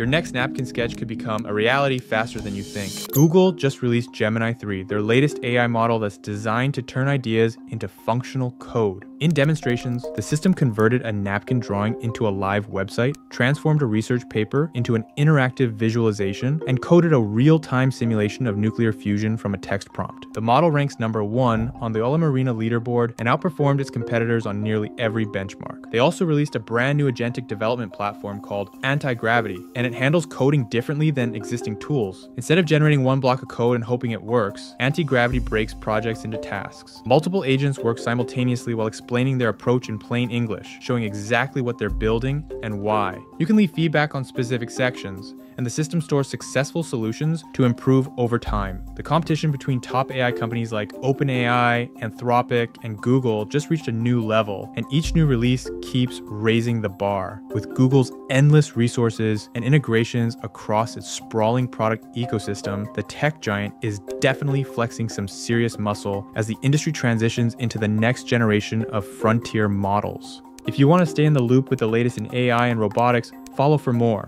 your next napkin sketch could become a reality faster than you think. Google just released Gemini 3, their latest AI model that's designed to turn ideas into functional code. In demonstrations, the system converted a napkin drawing into a live website, transformed a research paper into an interactive visualization, and coded a real-time simulation of nuclear fusion from a text prompt. The model ranks number one on the LM Arena leaderboard and outperformed its competitors on nearly every benchmark. They also released a brand new agentic development platform called Antigravity, and it handles coding differently than existing tools. Instead of generating one block of code and hoping it works, Antigravity breaks projects into tasks. Multiple agents work simultaneously while explaining their approach in plain English, showing exactly what they're building and why. You can leave feedback on specific sections, and the system stores successful solutions to improve over time. The competition between top AI companies like OpenAI, Anthropic, and Google just reached a new level, and each new release keeps raising the bar. With Google's endless resources and integrations across its sprawling product ecosystem, the tech giant is definitely flexing some serious muscle as the industry transitions into the next generation of frontier models. If you want to stay in the loop with the latest in AI and robotics, follow for more.